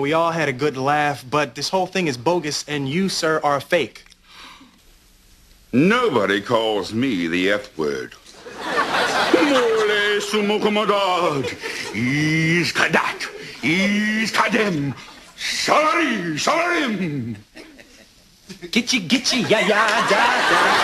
We all had a good laugh, but this whole thing is bogus, and you, sir, are a fake. Nobody calls me the F word. Mole sumo comodad. Is kadat. Is kadem. Salary, salarim. Gitchy, gitchy, ya, ya, da, da.